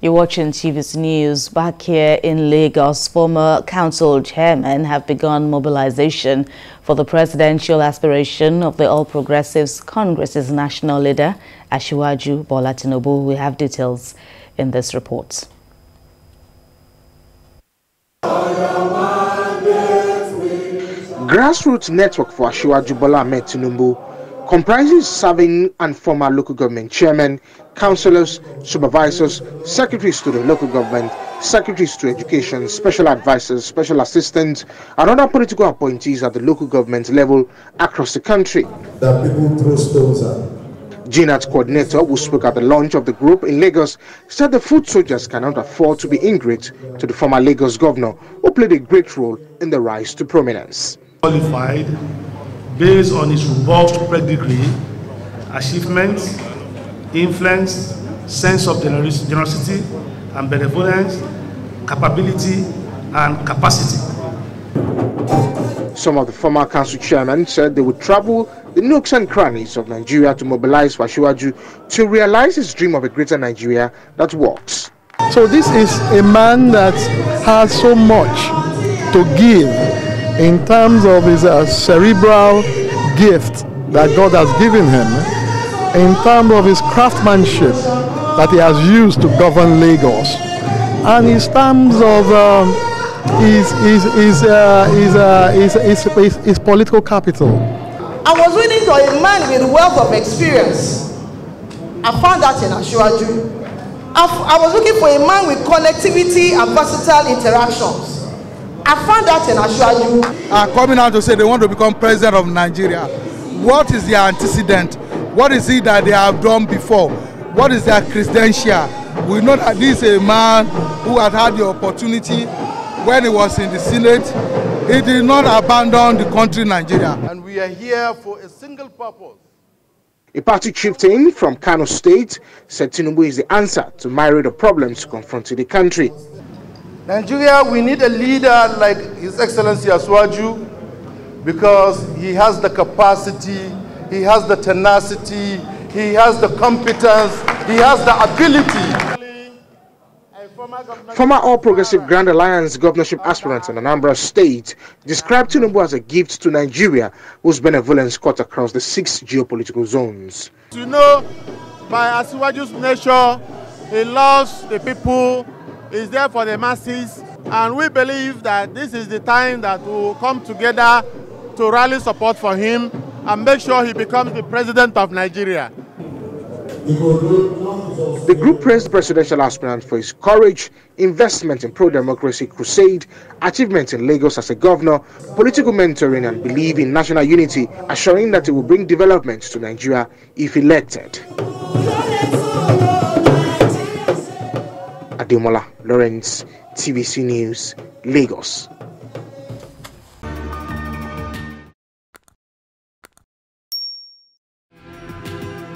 You're watching TVC News. Back here in Lagos, former council chairmen have begun mobilization for the presidential aspiration of the All Progressives Congress's national leader, Asiwaju Bola Tinubu. We have details in this report. Grassroots Network for Asiwaju Bola Ahmed comprises serving and former local government chairmen, councillors, supervisors, secretaries to the local government, secretaries to education, special advisors, special assistants, and other political appointees at the local government level across the country. That people throw stones at. GNAT coordinator, who spoke at the launch of the group in Lagos, said the foot soldiers cannot afford to be ingrate to the former Lagos governor, who played a great role in the rise to prominence. Qualified based on his robust pedigree, achievements, influence, sense of generosity and benevolence, capability, and capacity. Some of the former council chairmen said they would travel the nooks and crannies of Nigeria to mobilize for Asiwaju to realize his dream of a greater Nigeria that works. So this is a man that has so much to give in terms of his uh, cerebral gift that God has given him, in terms of his craftsmanship that he has used to govern Lagos, and in terms of um, his, his, his, uh, his, uh, his, his, his, his political capital. I was reading to a man with wealth of experience. I found that in Asiwaju. I was looking for a man with connectivity and versatile interactions. I found that in Asiwaju. Are coming out to say they want to become president of Nigeria. What is their antecedent? What is it that they have done before? What is their credential? We know that this is a man who had had the opportunity when he was in the Senate. He did not abandon the country Nigeria. And we are here for a single purpose. A party chieftain from Kano State said Tinubu is the answer to myriad of problems confronting the country. Nigeria, we need a leader like His Excellency Asiwaju because he has the capacity, he has the tenacity, he has the competence, he has the ability. Former All Progressive Grand Alliance governorship aspirant in Anambra State described Tinubu as a gift to Nigeria, whose benevolence cut across the six geopolitical zones. You know, by Asiwaju's nature, he loves the people is there for the masses and we believe that this is the time that we will come together to rally support for him and make sure he becomes the president of Nigeria. The group praised presidential aspirant for his courage, investment in pro-democracy crusade, achievement in Lagos as a governor, political mentoring and belief in national unity, assuring that he will bring development to Nigeria if elected. Ademola Lawrence, TVC News, Lagos.